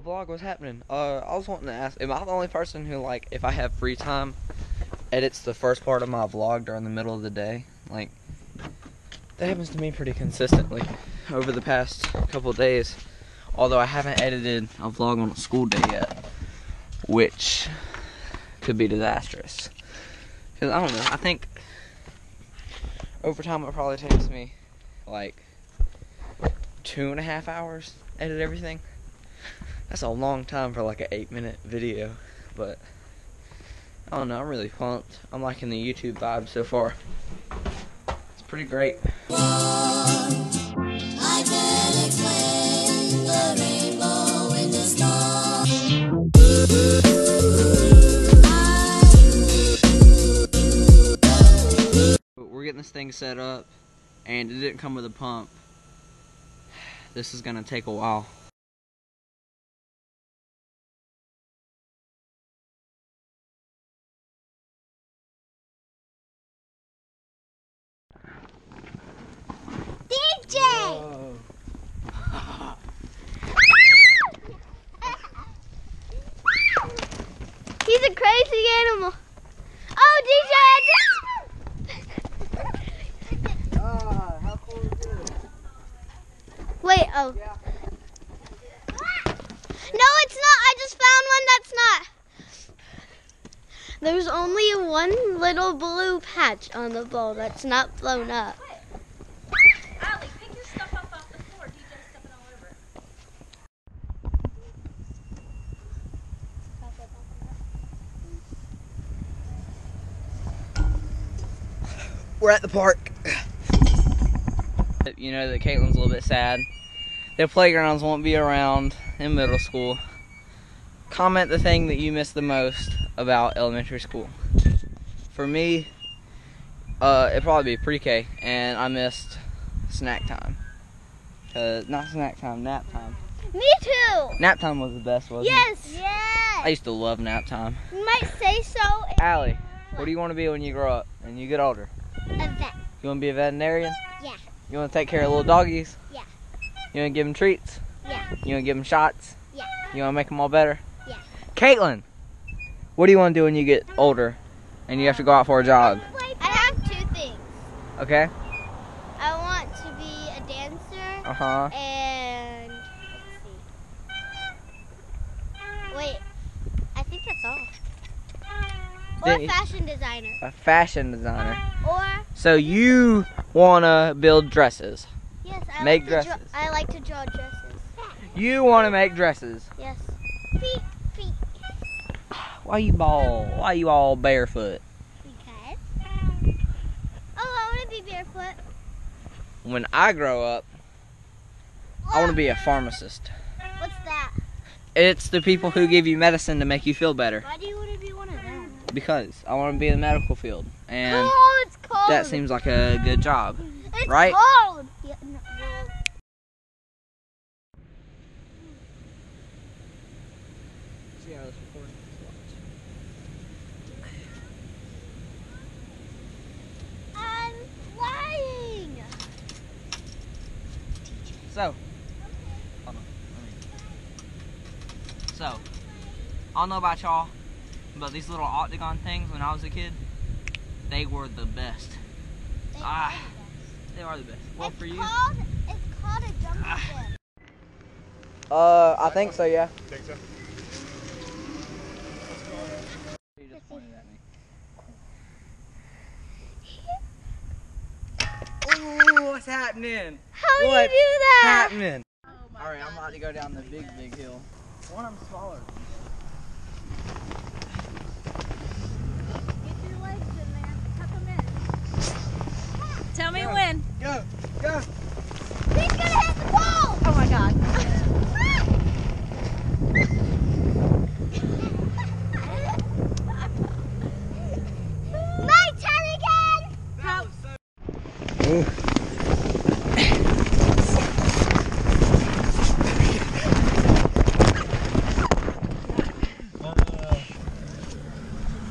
vlog, what's happening? Uh, I was wanting to ask, am I the only person who, like, if I have free time, edits the first part of my vlog during the middle of the day? Like, that happens to me pretty consistently over the past couple days. Although I haven't edited a vlog on a school day yet, which could be disastrous. Cause I don't know. I think over time it probably takes me like two and a half hours to edit everything. That's a long time for like an eight minute video, but I don't know. I'm really pumped. I'm liking the YouTube vibe so far. Storm. But we're getting this thing set up, and it didn't come with a pump. This is gonna take a while. DJ! He's a crazy animal. Oh, DJ! Ah, how cool is this? Wait, oh. No, it's not. I just found one that's not. There's only one little blue patch on the ball that's not blown up. Allie, pick your stuff up off the floor. DJ's stepping all over it. We're at the park. You know that Caitlin's a little bit sad. Their playgrounds won't be around in middle school. Comment the thing that you miss the most about elementary school. For me, uh, it'd probably be pre-K, and I missed snack time. Uh, not snack time, nap time. Me too. Nap time was the best, wasn't Yes. it? I Yes. I used to love nap time. You might say so. Allie, what do you want to be when you grow up and you get older? You want to be a veterinarian? Yeah. You want to take care of little doggies? Yeah. You want to give them treats? Yeah. You want to give them shots? Yeah. You want to make them all better? Yeah. Caitlin, what do you want to do when you get older and you have to go out for a jog? I have two things. Okay? I want to be a dancer Uh huh. and let's see. Wait, I think that's all. Or a fashion designer. A fashion designer. So you want to build dresses. yes, I Make like to draw, dresses. I like to draw dresses. You want to make dresses. Yes. Feet, feet. Why you ball? Why you all barefoot? Because. Um, oh, I want to be barefoot. When I grow up, I want to be a pharmacist. What's that? It's the people who give you medicine to make you feel better. Why do you want to be one of them? Because I want to be in the medical field. And oh, cold. that seems like a good job. it's right? cold. Yeah, no, I'm flying. So, so, I don't know about y'all, but these little octagon things when I was a kid, they were the best. They Ah, are the best. They are the best. Well, it's for you? Called, it's called a jungle Ah. Uh, I think so, yeah. Think so? You just pointed at me. Ooh, what's happening? How do What you do that? Happening. All right, I'm about to go down the big, big hill. One, I'm smaller. Uh.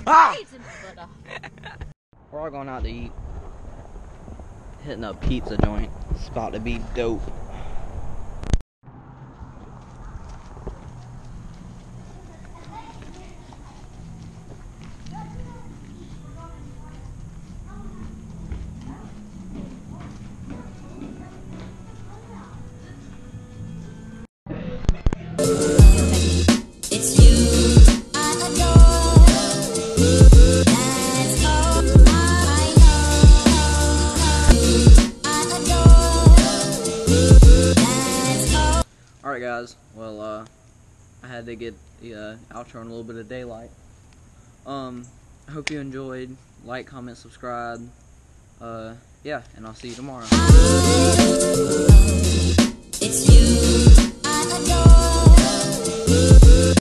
Ah! We're all going out to eat. Hitting a pizza joint. It's about to be dope. Alright guys, well, uh, I had to get the uh, outro in a little bit of daylight. Um, I hope you enjoyed. Like, comment, subscribe. Uh, yeah, and I'll see you tomorrow.